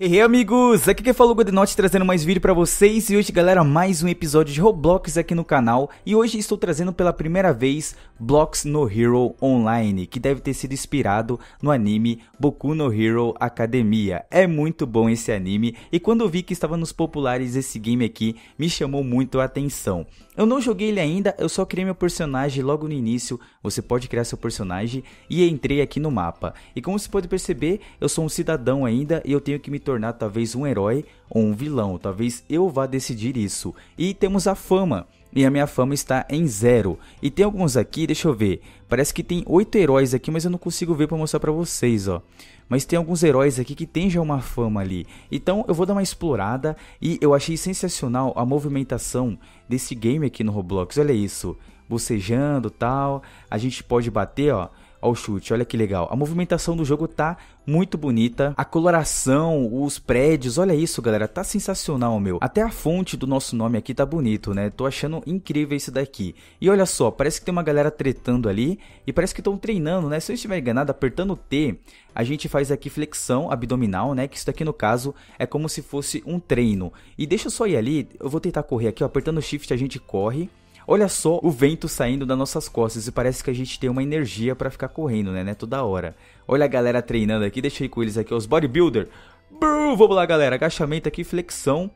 E aí amigos, aqui quem falou Godenote trazendo mais vídeo pra vocês. E hoje galera mais um episódio de Roblox aqui no canal. E hoje estou trazendo pela primeira vez Blocks no Hero Online que deve ter sido inspirado no anime Boku no Hero Academia, é muito bom esse anime. E quando vi que estava nos populares esse game aqui me chamou muito a atenção. Eu não joguei ele ainda, eu só criei meu personagem logo no início, você pode criar seu personagem e entrei aqui no mapa. E como você pode perceber, eu sou um cidadão ainda e eu tenho que me tornar talvez um herói ou um vilão, talvez eu vá decidir isso. E temos a fama, e a minha fama está em zero. E tem alguns aqui, deixa eu ver, parece que tem oito heróis aqui, mas eu não consigo ver para mostrar para vocês, ó. Mas tem alguns heróis aqui que tem já uma fama ali. Então eu vou dar uma explorada e eu achei sensacional a movimentação desse game aqui no Roblox. Olha isso, bocejando tal. A gente pode bater, ó ao chute. Olha que legal. A movimentação do jogo tá muito bonita. A coloração, os prédios, olha isso, galera. Tá sensacional, meu. Até a fonte do nosso nome aqui tá bonito, né? Tô achando incrível isso daqui. E olha só, parece que tem uma galera tretando ali e parece que estão treinando, né? Se eu estiver enganado, apertando T, a gente faz aqui flexão abdominal, né? Que isso daqui no caso é como se fosse um treino. E deixa eu só ir ali, eu vou tentar correr aqui, ó. Apertando Shift a gente corre. Olha só o vento saindo das nossas costas e parece que a gente tem uma energia para ficar correndo, né, né? Toda hora. Olha a galera treinando aqui, ir com eles aqui, os bodybuilder. Brrr, vamos lá, galera. Agachamento aqui, flexão.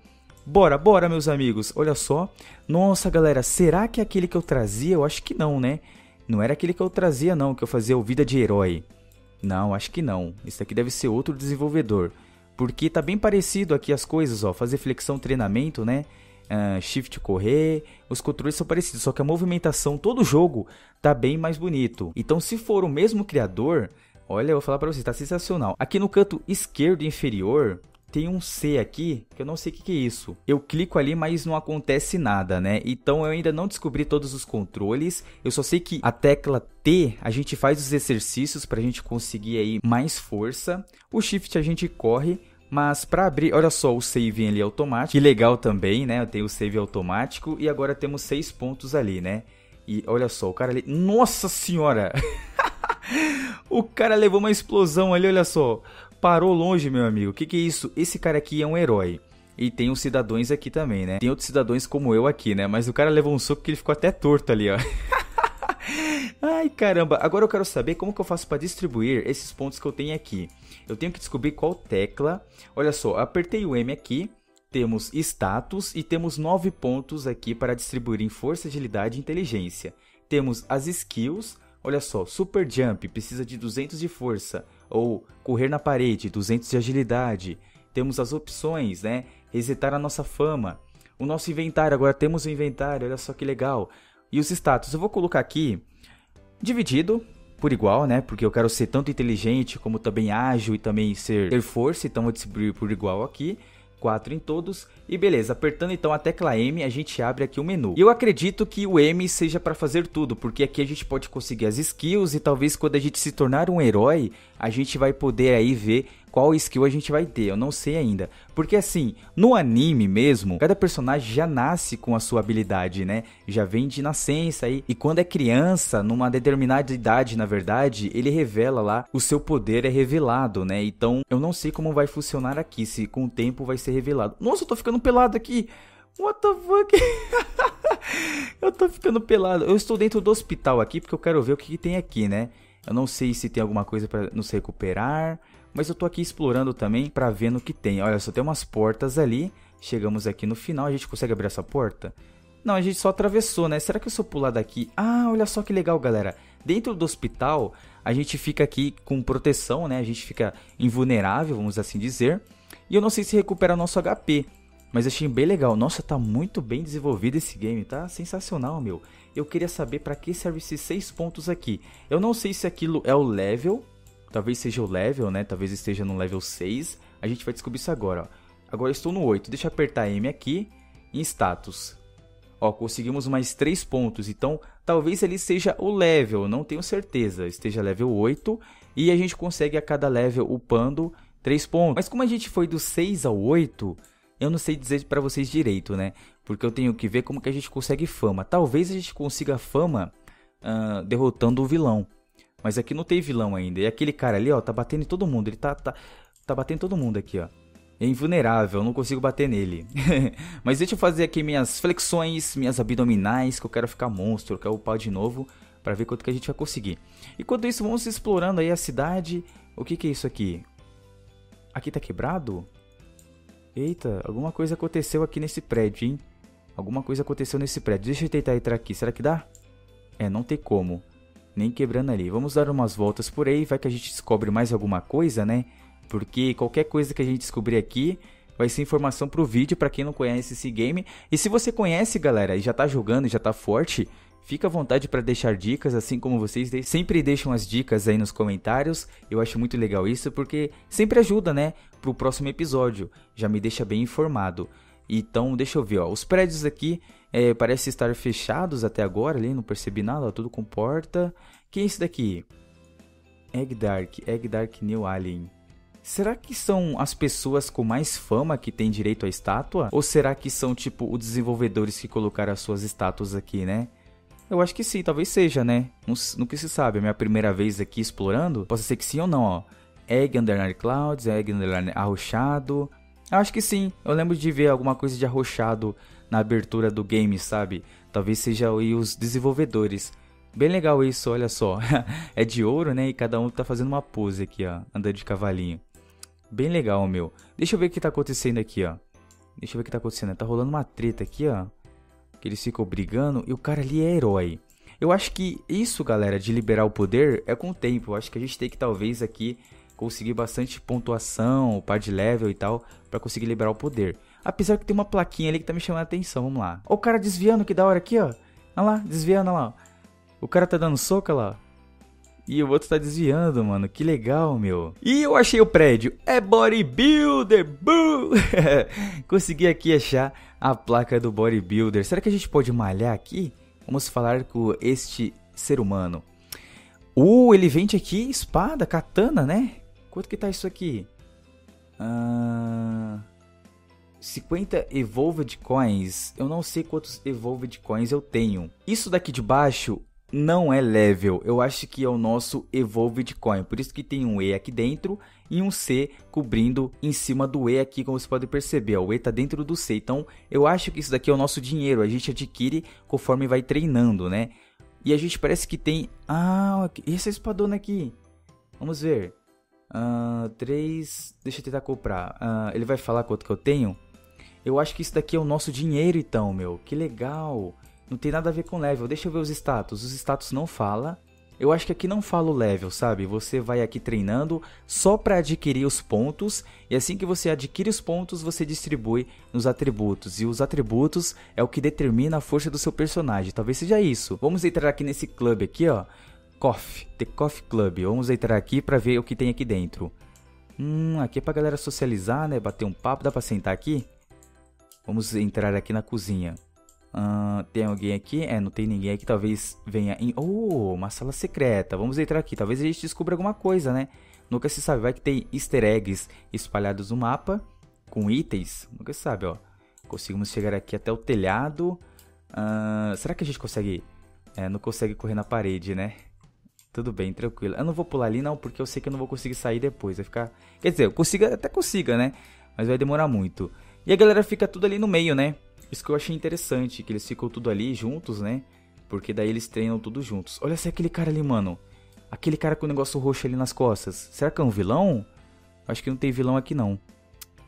Bora, bora, meus amigos. Olha só. Nossa, galera, será que é aquele que eu trazia? Eu acho que não, né? Não era aquele que eu trazia, não, que eu fazia o Vida de Herói. Não, acho que não. Esse aqui deve ser outro desenvolvedor. Porque tá bem parecido aqui as coisas, ó. Fazer flexão treinamento, né? Uh, shift correr, os controles são parecidos, só que a movimentação, todo o jogo tá bem mais bonito. Então se for o mesmo criador, olha, eu vou falar para você, tá sensacional. Aqui no canto esquerdo inferior, tem um C aqui, que eu não sei o que, que, é isso. Eu clico ali, mas não acontece nada, né? Então eu ainda não descobri todos os controles. Eu só sei que a tecla T, a gente faz os exercícios para a gente conseguir aí mais força. O Shift a gente corre. Mas para abrir, olha só, o save ali automático, que legal também, né? Eu tenho o save automático e agora temos seis pontos ali, né? E olha só, o cara ali, nossa senhora! o cara levou uma explosão ali, olha só. Parou longe, meu amigo. O que, que é isso? Esse cara aqui é um herói. E tem os cidadãos aqui também, né? Tem outros cidadãos como eu aqui, né? Mas o cara levou um soco que ele ficou até torto ali, ó. Ai, caramba. Agora eu quero saber como que eu faço para distribuir esses pontos que eu tenho aqui. Eu tenho que descobrir qual tecla. Olha só, apertei o M aqui. Temos status e temos 9 pontos aqui para distribuir em força, agilidade e inteligência. Temos as skills. Olha só, super jump precisa de 200 de força. Ou correr na parede, 200 de agilidade. Temos as opções, né? Resetar a nossa fama. O nosso inventário, agora temos o inventário, olha só que legal. E os status, eu vou colocar aqui dividido por igual, né? Porque eu quero ser tanto inteligente como também ágil e também ser ter força, então vou distribuir por igual aqui. 4 em todos. E beleza, apertando então a tecla M, a gente abre aqui o menu. E eu acredito que o M seja para fazer tudo, porque aqui a gente pode conseguir as skills e talvez quando a gente se tornar um herói, a gente vai poder aí ver qual skill a gente vai ter, eu não sei ainda. Porque assim, no anime mesmo, cada personagem já nasce com a sua habilidade, né? Já vem de nascença aí. E quando é criança, numa determinada idade, na verdade, ele revela lá, o seu poder é revelado, né? Então, eu não sei como vai funcionar aqui, se com o tempo vai ser revelado. Nossa, eu tô ficando pelado aqui! What the fuck? eu tô ficando pelado. Eu estou dentro do hospital aqui porque eu quero ver o que, que tem aqui, né? Eu não sei se tem alguma coisa para nos recuperar. Mas eu tô aqui explorando também para ver no que tem. Olha, só tem umas portas ali. Chegamos aqui no final. A gente consegue abrir essa porta? Não, a gente só atravessou, né? Será que eu sou pular daqui? Ah, olha só que legal, galera. Dentro do hospital, a gente fica aqui com proteção, né? A gente fica invulnerável, vamos assim dizer. E eu não sei se recupera nosso HP. Mas achei bem legal. Nossa, tá muito bem desenvolvido esse game, tá sensacional, meu. Eu queria saber para que serve esses 6 pontos aqui. Eu não sei se aquilo é o level Talvez seja o level, né? Talvez esteja no level 6. A gente vai descobrir isso agora, ó. Agora estou no 8. Deixa eu apertar M aqui. Em status. Ó, conseguimos mais 3 pontos. Então, talvez ele seja o level. Não tenho certeza. Esteja level 8. E a gente consegue a cada level upando 3 pontos. Mas como a gente foi do 6 ao 8... Eu não sei dizer para vocês direito, né? Porque eu tenho que ver como que a gente consegue fama. Talvez a gente consiga fama uh, derrotando o vilão. Mas aqui não tem vilão ainda. E aquele cara ali, ó, tá batendo em todo mundo. Ele tá, tá, tá batendo em todo mundo aqui, ó. é invulnerável, não consigo bater nele. Mas deixa eu fazer aqui minhas flexões, minhas abdominais, que eu quero ficar monstro, eu quero upar de novo, para ver quanto que a gente vai conseguir. Enquanto isso, vamos explorando aí a cidade. O que que é isso aqui? Aqui tá quebrado? Eita, alguma coisa aconteceu aqui nesse prédio, hein? Alguma coisa aconteceu nesse prédio. Deixa eu tentar entrar aqui. Será que dá? É, não tem como. Nem quebrando ali. Vamos dar umas voltas por aí. Vai que a gente descobre mais alguma coisa, né? Porque qualquer coisa que a gente descobrir aqui vai ser informação pro vídeo para quem não conhece esse game. E se você conhece, galera, e já tá jogando, já tá forte, Fica à vontade para deixar dicas, assim como vocês sempre deixam as dicas aí nos comentários. Eu acho muito legal isso porque sempre ajuda, né, pro próximo episódio. Já me deixa bem informado. Então, deixa eu ver, ó. Os prédios aqui é, parecem estar fechados até agora, ali, não percebi nada, tudo com porta. Quem é esse daqui? Egg Dark, Egg Dark New Alien. Será que são as pessoas com mais fama que têm direito à estátua? Ou será que são, tipo, os desenvolvedores que colocaram as suas estátuas aqui, né? Eu acho que sim, talvez seja, né? No, que se sabe, a minha primeira vez aqui explorando, pode ser que sim ou não, ó. Egg Underline Clouds, Egg Underline Arrochado. Eu acho que sim, eu lembro de ver alguma coisa de arrochado na abertura do game, sabe? Talvez seja aí os desenvolvedores. Bem legal isso, olha só. é de ouro, né? E cada um tá fazendo uma pose aqui, ó. Andando de cavalinho. Bem legal, meu. Deixa eu ver o que tá acontecendo aqui, ó. Deixa eu ver o que tá acontecendo. Tá rolando uma treta aqui, ó que eles ficam brigando e o cara ali é herói. Eu acho que isso, galera, de liberar o poder é com o tempo. Eu acho que a gente tem que talvez aqui conseguir bastante pontuação, par de level e tal, para conseguir liberar o poder. Apesar que tem uma plaquinha ali que tá me chamando a atenção, vamos lá. Ó o cara desviando, que da hora aqui, ó. Olha lá, desviando, olha lá. O cara tá dando soco, lá. E o outro tá desviando, mano. Que legal, meu. E eu achei o prédio. É bodybuilder, boo! Consegui aqui achar a placa do bodybuilder. Será que a gente pode malhar aqui? Vamos falar com este ser humano. Uh, ele vende aqui espada, katana, né? Quanto que tá isso aqui? Uh, 50 Evolved Coins. Eu não sei quantos Evolved Coins eu tenho. Isso daqui de baixo não é level. Eu acho que é o nosso Evolved Coin. Por isso que tem um E aqui dentro e um C cobrindo em cima do E aqui, como você pode perceber. O E está dentro do C. Então, eu acho que isso daqui é o nosso dinheiro. A gente adquire conforme vai treinando, né? E a gente parece que tem... Ah, essa espadona aqui? Vamos ver. Uh, três... Deixa eu tentar comprar. Uh, ele vai falar quanto que eu tenho? Eu acho que isso daqui é o nosso dinheiro, então, meu. Que legal. Não tem nada a ver com level. Deixa eu ver os status. Os status não fala. Eu acho que aqui não fala o level, sabe? Você vai aqui treinando só para adquirir os pontos e assim que você adquire os pontos, você distribui nos atributos. E os atributos é o que determina a força do seu personagem. Talvez seja isso. Vamos entrar aqui nesse clube aqui, ó. Coffee, The Coffee Club. Vamos entrar aqui para ver o que tem aqui dentro. Hum, aqui é pra galera socializar, né? Bater um papo. Dá pra sentar aqui? Vamos entrar aqui na cozinha. Uh, tem alguém aqui? É, não tem ninguém aqui. Talvez venha em. Oh, uma sala secreta. Vamos entrar aqui. Talvez a gente descubra alguma coisa, né? Nunca se sabe. Vai que tem easter eggs espalhados no mapa com itens. Nunca se sabe, ó. Conseguimos chegar aqui até o telhado. Uh, será que a gente consegue. É, não consegue correr na parede, né? Tudo bem, tranquilo. Eu não vou pular ali, não, porque eu sei que eu não vou conseguir sair depois. Vai ficar. Quer dizer, eu consiga, até consiga, né? Mas vai demorar muito. E a galera fica tudo ali no meio, né? Isso que eu achei interessante, que eles ficam tudo ali juntos, né? Porque daí eles treinam tudo juntos. Olha se aquele cara ali, mano. Aquele cara com o negócio roxo ali nas costas. Será que é um vilão? Acho que não tem vilão aqui não.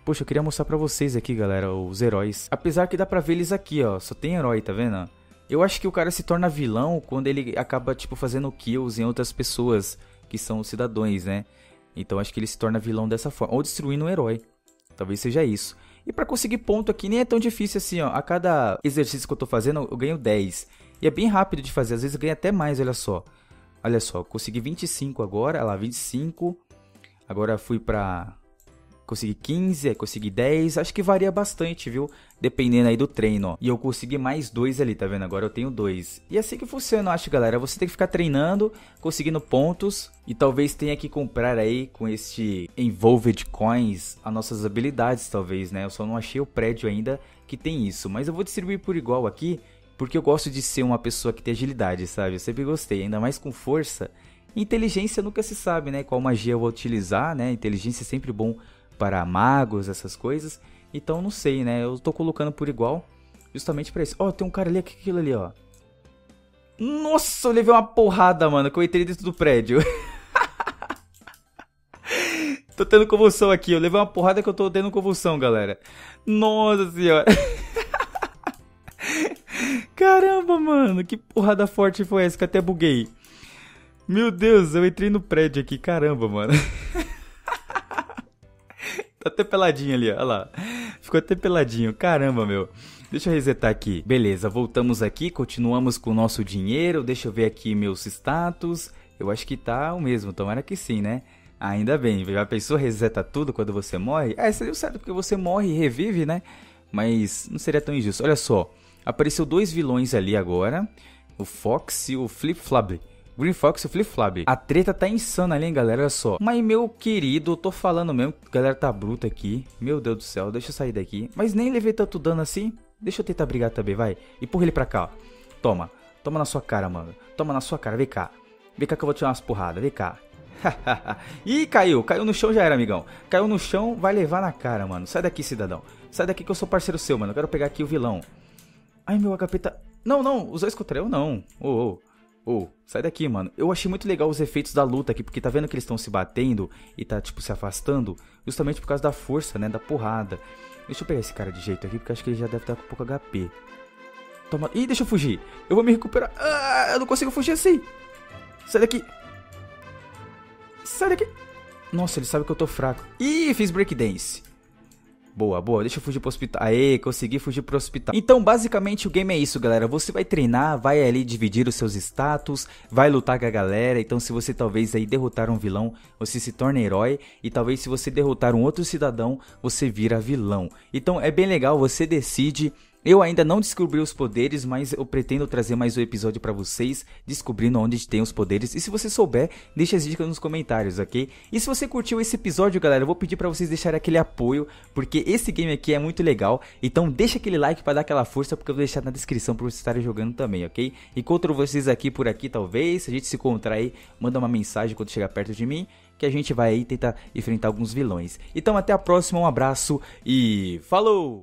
Poxa, eu queria mostrar pra vocês aqui, galera, os heróis. Apesar que dá pra ver eles aqui, ó. Só tem herói, tá vendo? Eu acho que o cara se torna vilão quando ele acaba, tipo, fazendo kills em outras pessoas que são cidadãos, né? Então acho que ele se torna vilão dessa forma. Ou destruindo um herói. Talvez seja isso. E para conseguir ponto aqui nem é tão difícil assim, ó. A cada exercício que eu tô fazendo, eu ganho 10. E é bem rápido de fazer, às vezes ganha até mais, olha só. Olha só, consegui 25 agora, olha lá, 25. Agora fui pra consegui 15, consegui 10, acho que varia bastante, viu? Dependendo aí do treino, ó. E eu consegui mais dois ali, tá vendo? Agora eu tenho dois. E assim que funciona, eu acho, galera. Você tem que ficar treinando, conseguindo pontos. E talvez tenha que comprar aí com este Involved Coins as nossas habilidades, talvez, né? Eu só não achei o prédio ainda que tem isso. Mas eu vou distribuir por igual aqui, porque eu gosto de ser uma pessoa que tem agilidade, sabe? Eu sempre gostei, ainda mais com força. Inteligência nunca se sabe, né? Qual magia eu vou utilizar, né? Inteligência é sempre bom para magos, essas coisas. Então não sei, né? Eu tô colocando por igual, justamente para isso. Ó, oh, tem um cara ali, aquilo ali, ó. Nossa, eu levei uma porrada, mano, que eu entrei dentro do prédio. tô tendo convulsão aqui, eu levei uma porrada que eu tô tendo convulsão, galera. Nossa senhora. Caramba, mano, que porrada forte foi essa que até buguei. Meu Deus, eu entrei no prédio aqui, caramba, mano. tá até peladinho ali, olha lá. Ficou até peladinho, caramba, meu. Deixa eu resetar aqui. Beleza, voltamos aqui, continuamos com o nosso dinheiro. Deixa eu ver aqui meus status. Eu acho que tá o mesmo, tomara que sim, né? Ainda bem, já pensou reseta tudo quando você morre? É, seria certo, porque você morre e revive, né? Mas não seria tão injusto. Olha só, Apareceu dois vilões ali agora. O Fox e o Flip Flop. Green Fox e Flip Flop. A treta tá insana ali, hein, galera? Olha só. Mas, meu querido, eu tô falando mesmo. Galera tá bruta aqui. Meu Deus do céu, deixa eu sair daqui. Mas nem levei tanto dano assim. Deixa eu tentar brigar também, vai. Empurra ele pra cá, ó. Toma. Toma na sua cara, mano. Toma na sua cara. Vem cá. Vem cá que eu vou te dar umas porradas. Vem cá. Ih, caiu. Caiu no chão já era, amigão. Caiu no chão, vai levar na cara, mano. Sai daqui, cidadão. Sai daqui que eu sou parceiro seu, mano. Eu quero pegar aqui o vilão. Ai, meu HP tá... Não, não, os dois não. Ô, ô, ô, sai daqui, mano. Eu achei muito legal os efeitos da luta aqui, porque tá vendo que eles estão se batendo e tá, tipo, se afastando, justamente por causa da força, né, da porrada. Deixa eu pegar esse cara de jeito aqui, porque acho que ele já deve estar com pouco HP. Toma... Ih, deixa eu fugir. Eu vou me recuperar. Ah, eu não consigo fugir assim. Sai daqui. Sai daqui. Nossa, ele sabe que eu tô fraco. Ih, fiz breakdance. Boa, boa. Deixa eu fugir pro hospital. Aê, consegui fugir pro hospital. Então, basicamente, o game é isso, galera. Você vai treinar, vai ali dividir os seus status, vai lutar com a galera. Então, se você talvez aí derrotar um vilão, você se torna herói. E talvez se você derrotar um outro cidadão, você vira vilão. Então, é bem legal, você decide eu ainda não descobri os poderes, mas eu pretendo trazer mais um episódio para vocês, descobrindo onde tem os poderes. E se você souber, deixa as dicas nos comentários, ok? E se você curtiu esse episódio, galera, eu vou pedir para vocês deixarem aquele apoio, porque esse game aqui é muito legal. Então deixa aquele like para dar aquela força, porque eu vou deixar na descrição para vocês estarem jogando também, ok? Encontro vocês aqui por aqui, talvez. Se a gente se encontrar aí, manda uma mensagem quando chegar perto de mim que a gente vai aí tentar enfrentar alguns vilões. Então até a próxima, um abraço e falou!